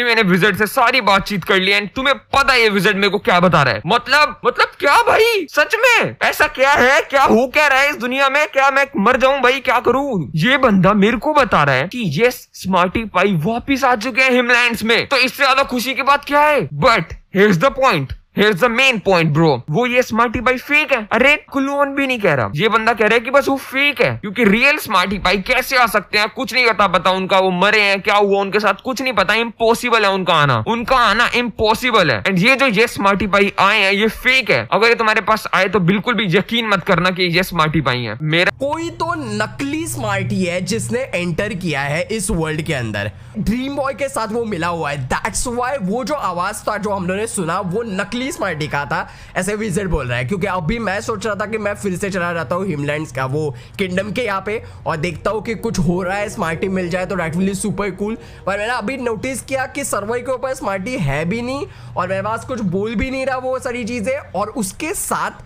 अभी मैंने विज़िट से सारी बातचीत कर ली एंड तुम्हें पता है ये विज़िट मेरे को क्या बता रहा है। मतलब मतलब क्या भाई? सच में? ऐसा क्या है? क्या हो क्या रहा है इस दुनिया में? क्या मैं मर जाऊँ भाई? क्या करूँ? ये बंदा मेरे को बता रहा है कि ये स्मार्टी पाई वापिस आ चुके हैं हिमलैंड में। तो इससे ज़्यादा खुशी की बात क्या है? But here the point Here's the main point, bro. वो ये स्मार्टी पाई फेक है। अरे क्लोन भी नहीं कह रहा। ये बंदा कह रहा है कि बस वो फेक है। क्योंकि रियल स्मार्टी पाई कैसे आ सकते हैं? कुछ नहीं पता पता उनका वो मरे हैं क्या हुआ उनके साथ? कुछ नहीं पता इम्पॉसिबल है उनका आना। उनका आना इम्पॉसिबल है। एंड ये जो ये स्मार्टी पाई आए हैं ये फेक है। अगर ये तुम्हारे पास आए तो बिल्कुल भी यकीन मत करना की ये स्मार्टी पाई है। मेरा कोई तो नकली स्मार्टी है जिसने एंटर किया है इस वर्ल्ड के अंदर। ड्रीम बॉय के साथ वो मिला हुआ है। दैट्स वाई वो जो आवाज़ था जो हम लोगों ने सुना वो नकली स्मार्टी का था, ऐसे विज़िट बोल रहा है। क्योंकि अभी मैं सोच रहा था कि मैं फिर से चला जाता हूँ हिमलैंड का, वो किंगडम के यहाँ पे, और देखता हूँ कि कुछ हो रहा है स्मार्टी मिल जाए तो डेट विल सुपर कूल पर मैंने अभी नोटिस किया कि सर्वर के ऊपर स्मार्टी है भी नहीं, और मेरे पास कुछ बोल भी नहीं रहा वो सारी चीज़ें, और उसके साथ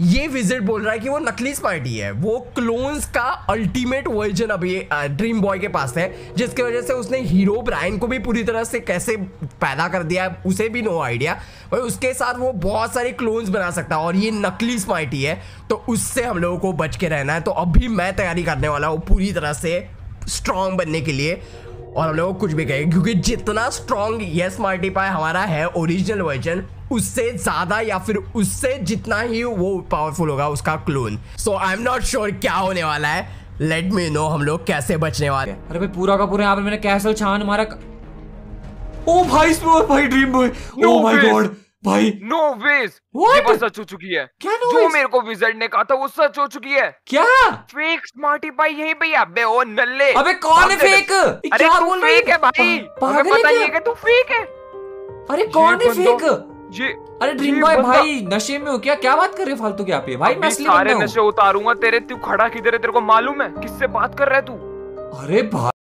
ये विज़िट बोल रहा है कि वो नकली स्पार्टी है। वो क्लोन्स का अल्टीमेट वर्जन अभी ड्रीम बॉय के पास है, जिसकी वजह से उसने हीरो ब्रायन को भी पूरी तरह से कैसे पैदा कर दिया उसे भी नो आइडिया और उसके साथ वो बहुत सारे क्लोन्स बना सकता है, और ये नकली स्पार्टी है तो उससे हम लोगों को बच के रहना है। तो अभी मैं तैयारी करने वाला हूँ पूरी तरह से स्ट्रांग बनने के लिए, और हम लोग कुछ भी कहें क्योंकि जितना स्ट्रॉन्ग ये स्मार्टी पाए, हमारा है ओरिजिनल वर्जन उससे ज़्यादा या फिर उससे जितना ही वो पावरफुल होगा उसका clone so I am not sure क्या होने वाला है। लेट मी नो हम लोग कैसे बचने वाले अरे भाई, पूरा का पूरा यहाँ पे मैंने कैसल छान मारा ओ भाई भाई dream boy oh my God भाई। नो वेज ये बात सच हो चुकी है। क्या no जो ways? मेरे को विज़िट ने कहा था वो सच हो चुकी है। क्या? फेक स्मार्टी पाई यहीं पे अबे ओ नल्ले। अबे कौन है फेक अरे क्या बोल रही फेक है? भाई। पागल है पता क्या? नहीं है कि तू फेक है। अरे कौन है फेक ये अरे ड्रीम बॉय भाई नशे में हो क्या? क्या बात कर रहे हो फालतू के आप ये? भाई मैं असली सारे नशे उतारूँगा तेरे तू खड़ा किधर है तेरे को मालूम है? किससे बात कर रहा है तू? अरे भाई।